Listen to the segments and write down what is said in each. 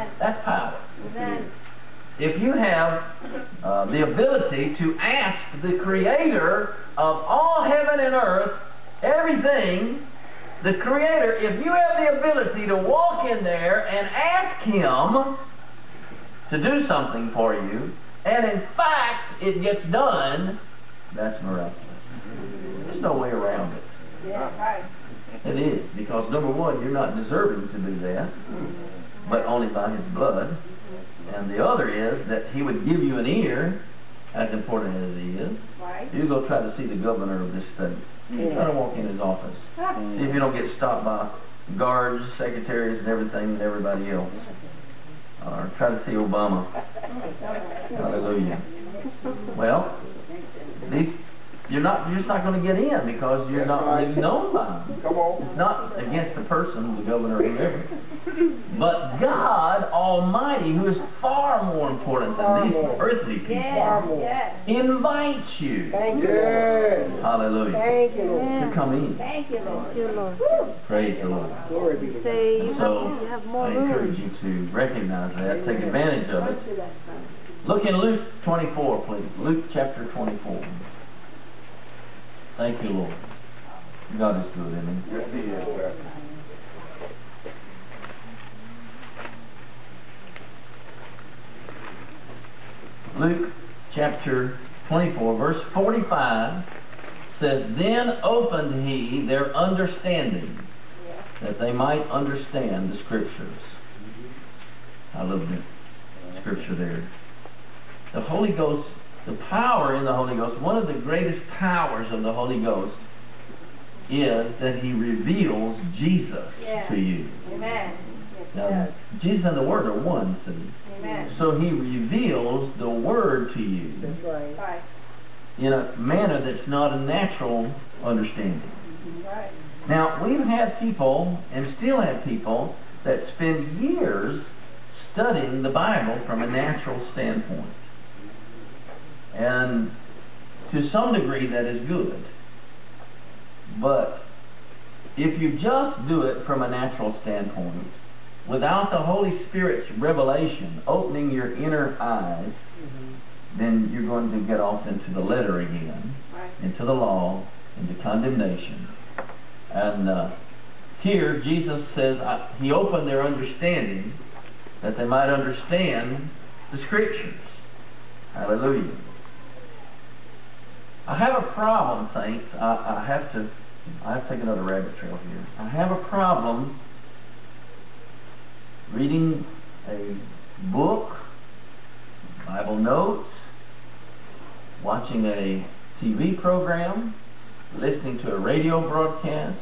Amen. That's power. Amen. If you have uh, the ability to ask the creator of all heaven and earth, everything, the creator, if you have the ability to walk in there and ask him to do something for you, and in fact it gets done, that's miraculous. There's no way around it. Yeah, right. It is, because number one, you're not deserving to do that, but only by his blood. And the other is that he would give you an ear, as important as he is. Right. You go try to see the governor of this state. Try to walk in his office. See if you don't get stopped by guards, secretaries, and everything, and everybody else. Or try to see Obama. Hallelujah. Well, these, you're not, you're just not gonna get in because you're not really known by them. Come on. It's not against the person, the governor, or whoever. But God Almighty, who is far more important Far than these more. earthly people, Yes, yes. invites you, Thank you, Yes. hallelujah, Thank you, Lord. to come in. Thank you, Lord. Thank you, Lord. Woo. Praise the Lord. Glory be to God. So, you have more I encourage you to recognize that, take advantage of it. Run to that son. Look in Luke 24, please. Luke chapter 24. Thank you, Lord. God is good, isn't? Yes, he is. Luke chapter 24, verse 45 says, Then opened he their understanding, that they might understand the Scriptures. I love the Scripture there. The Holy Ghost, the power in the Holy Ghost, one of the greatest powers of the Holy Ghost is that he reveals Jesus Yeah. to you. Amen. Now, Yes, Jesus and the Word are one, see. Amen. So he reveals the Word to you That's right. Right. in a manner that's not a natural understanding. Right. Now, we've had people, and still have people, that spend years studying the Bible from a natural standpoint. And to some degree, that is good. But if you just do it from a natural standpoint, without the Holy Spirit's revelation opening your inner eyes, then you're going to get off into the letter again, Right. into the law, into condemnation. And uh, here Jesus says uh, he opened their understanding that they might understand the scriptures. Hallelujah. I have a problem, saints. I, I have to I have to take another rabbit trail here. I have a problem reading a book, Bible notes, watching a TV program, listening to a radio broadcast,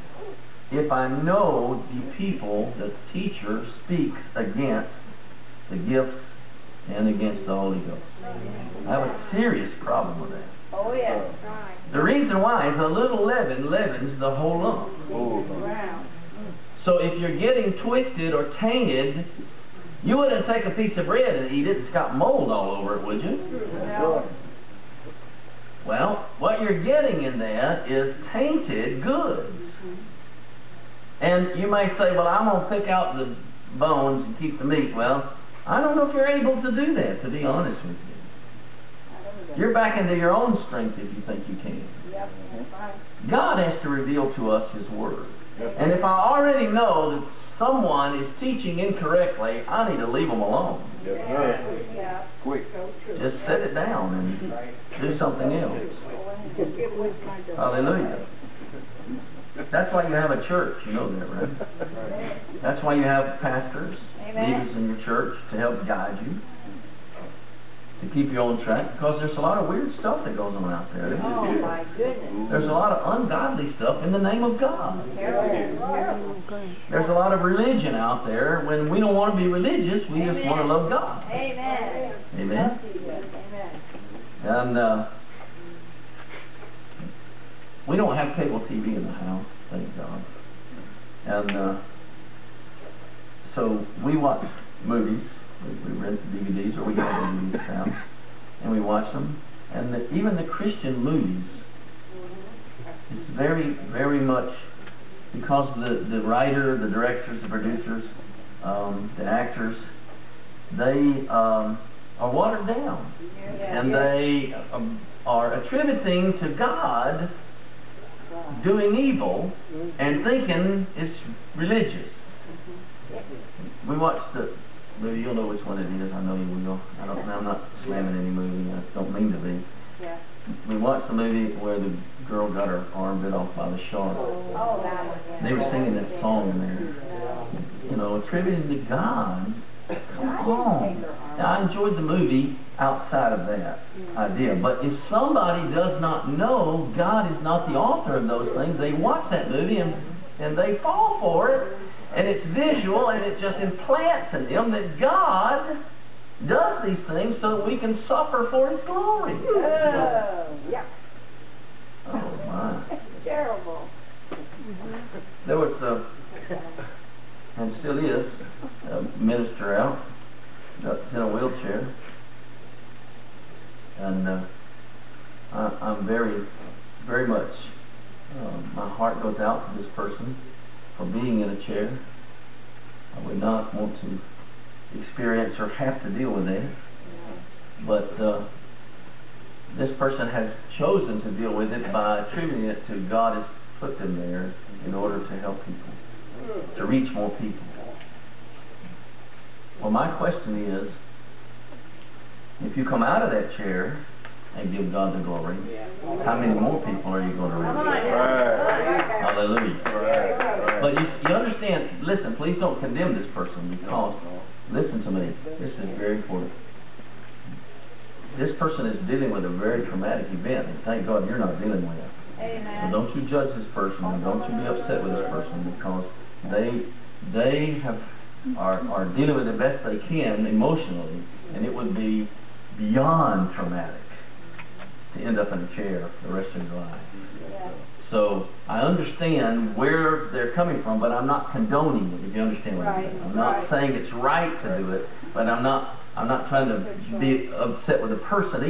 if I know the people, the teacher speaks against the gifts and against the Holy Ghost. I have a serious problem with that. Oh, yes. Uh, right. The reason why is a little leaven leavens the whole lump. Oh, Wow. So if you're getting twisted or tainted, you wouldn't take a piece of bread and eat it. It's got mold all over it, would you? Well, Well, what you're getting in that is tainted goods. Mm-hmm. And you may say, well, I'm going to pick out the bones and keep the meat. Well, I don't know if you're able to do that, to be honest with you. You're back into your own strength if you think you can. Yep. God has to reveal to us His Word. Yes, And if I already know that someone is teaching incorrectly, I need to leave them alone. Yes, sir. Yeah. Quick. So. Just set it down and do something else. Get with my daughter. Hallelujah. That's why you have a church, you know that, right? That's why you have pastors, Amen. leaders in your church to help guide you, to keep you on track, because there's a lot of weird stuff that goes on out there. Oh, my goodness. There's a lot of ungodly stuff in the name of God. Terrible, terrible. There's a lot of religion out there when we don't want to be religious, we just want to love God. Amen. Amen. Amen. And uh, we don't have cable TV in the house, thank God. And uh, so we watch movies. We, we rent the DVDs, or we get the DVDs at the house, and we watch them. And the, even the Christian movies, it's very, very much because the the writer, the directors, the producers, um, the actors, they um, are watered down, and they um, are attributing to God doing evil and thinking it's religious. We watched the movie. You'll know which one it is. I know you will. I don't. I'm not slamming any movie. I don't mean to be. Yeah. We watched the movie where the girl got her arm bit off by the shark. Oh, that one. They were singing that song in there. You know, attributing to God. Come on. Now, I enjoyed the movie outside of that mm-hmm. idea, but if somebody does not know God is not the author of those things, they watch that movie and, and they fall for it, and it's visual, and it just implants in them that God does these things so that we can suffer for His glory. Oh, yeah. Oh, my. Terrible. There was a, and still is, a minister out, that's in a wheelchair. And, uh, I, I'm very, very much, uh, my heart goes out to this person for being in a chair. I would not want to experience or have to deal with that. But, uh, this person has chosen to deal with it by attributing it to God has put them there in order to help people, to reach more people. Well, my question is, if you come out of that chair and give God the glory, how many more people are you going to reach? Right. Hallelujah. But you, you understand, listen, please don't condemn this person because, listen to me, this is very important. This person is dealing with a very traumatic event, and thank God you're not dealing with it. So don't you judge this person, and don't you be upset with this person, because they, they have, are, are dealing with it best they can emotionally, and it would be beyond traumatic to end up in a chair the rest of your life. Yeah. So, I understand where they're coming from, but I'm not condoning it, if you understand what I'm saying. I'm not right. saying it's right to do it, but I'm not, I'm not trying to be upset with the person